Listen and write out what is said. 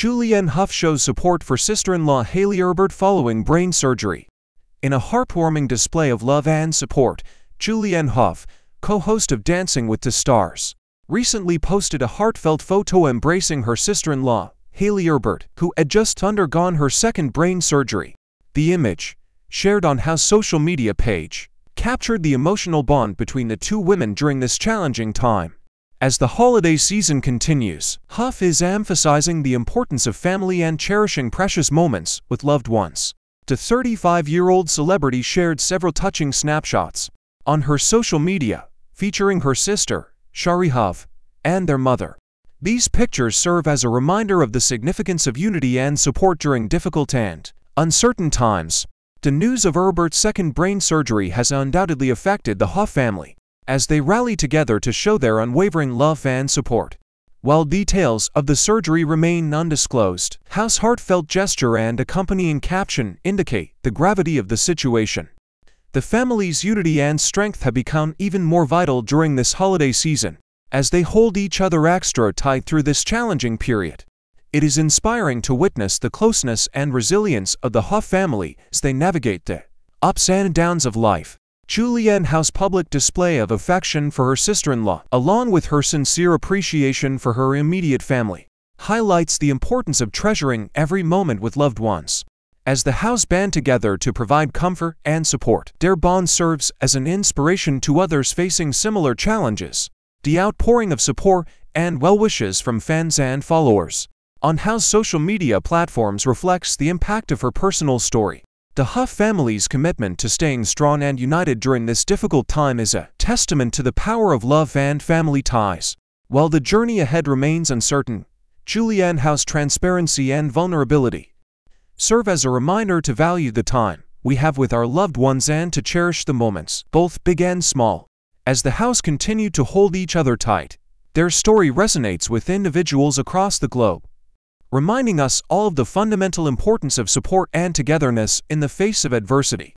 Julianne Hough shows support for sister-in-law Hayley Erbert following brain surgery. In a heartwarming display of love and support, Julianne Hough, co-host of Dancing with the Stars, recently posted a heartfelt photo embracing her sister-in-law, Hayley Erbert, who had just undergone her second brain surgery. The image, shared on Hough's social media page, captured the emotional bond between the two women during this challenging time. As the holiday season continues, Hough is emphasizing the importance of family and cherishing precious moments with loved ones. The 35-year-old celebrity shared several touching snapshots on her social media, featuring her sister, Sharee Hough, and their mother. These pictures serve as a reminder of the significance of unity and support during difficult and uncertain times. The news of Erbert's second brain surgery has undoubtedly affected the Hough family, as they rally together to show their unwavering love and support. While details of the surgery remain undisclosed, Hough's heartfelt gesture and accompanying caption indicate the gravity of the situation. The family's unity and strength have become even more vital during this holiday season, as they hold each other extra tight through this challenging period. It is inspiring to witness the closeness and resilience of the Hough family as they navigate the ups and downs of life. Julianne Hough's public display of affection for her sister-in-law, along with her sincere appreciation for her immediate family, highlights the importance of treasuring every moment with loved ones. As the house band together to provide comfort and support, their bond serves as an inspiration to others facing similar challenges. The outpouring of support and well wishes from fans and followers on Hough's social media platforms reflects the impact of her personal story. The Hough family's commitment to staying strong and united during this difficult time is a testament to the power of love and family ties. While the journey ahead remains uncertain, Julianne Hough's transparency and vulnerability serve as a reminder to value the time we have with our loved ones and to cherish the moments, both big and small. As the house continue to hold each other tight, their story resonates with individuals across the globe reminding us all of the fundamental importance of support and togetherness in the face of adversity.